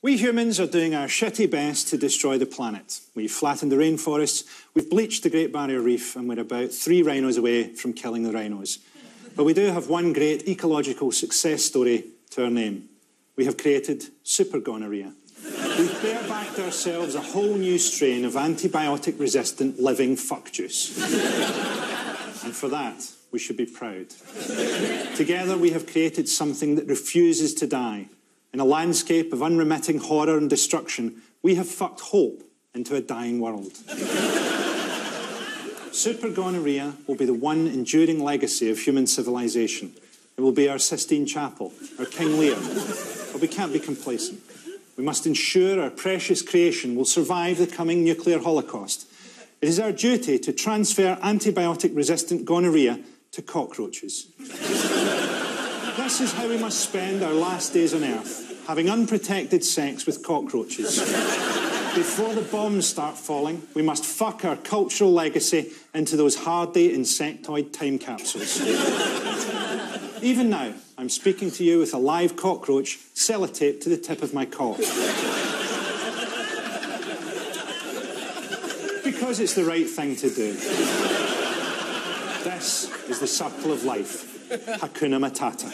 We humans are doing our shitty best to destroy the planet. We've flattened the rainforests, we've bleached the Great Barrier Reef, and we're about three rhinos away from killing the rhinos. But we do have one great ecological success story to our name. We have created super gonorrhea. We've barebacked ourselves a whole new strain of antibiotic resistant living fuck juice. and for that, we should be proud. Together, we have created something that refuses to die. In a landscape of unremitting horror and destruction, we have fucked hope into a dying world. Super gonorrhea will be the one enduring legacy of human civilization. It will be our Sistine Chapel, our King Lear. But we can't be complacent. We must ensure our precious creation will survive the coming nuclear holocaust. It is our duty to transfer antibiotic resistant gonorrhea to cockroaches. This is how we must spend our last days on Earth, having unprotected sex with cockroaches. Before the bombs start falling, we must fuck our cultural legacy into those hardy insectoid time capsules. Even now, I'm speaking to you with a live cockroach sellotaped to the tip of my cock. because it's the right thing to do. This is the circle of life. Hakuna Matata.